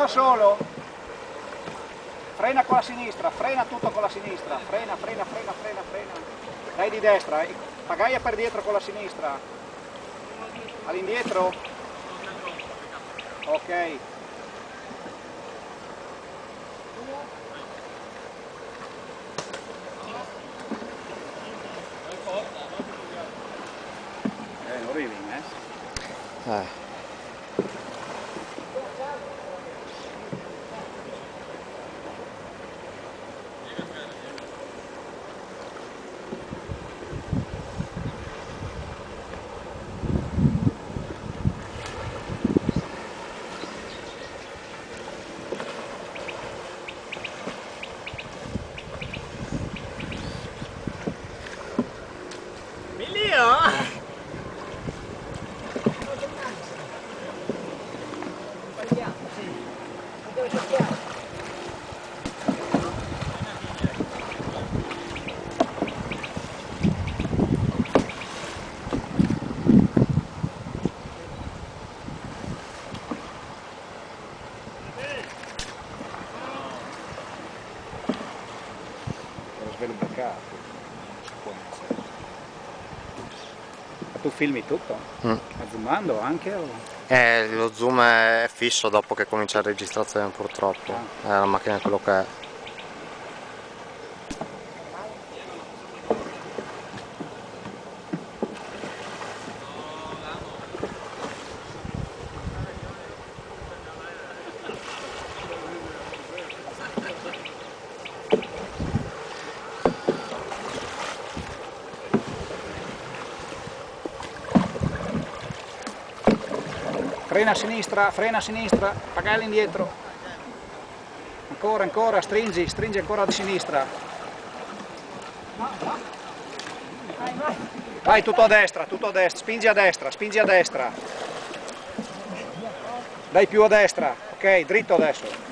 uno solo. Frena con la sinistra, frena tutto con la sinistra. Frena, frena, frena, frena, frena. Dai di destra, eh. pagaia per dietro con la sinistra. All'indietro. Ok. Eh, non arrivi, eh? Eh. Ero svelo beccato. Ma tu filmi tutto? Mm. Ma zoomando anche? O... Eh, lo zoom è fisso dopo che comincia la registrazione purtroppo. Eh, la macchina è quello che è. Frena a sinistra, frena a sinistra, pagale indietro. Ancora, ancora, stringi, stringi ancora a sinistra. Vai tutto a destra, tutto a destra, spingi a destra, spingi a destra. Dai più a destra, ok, dritto adesso.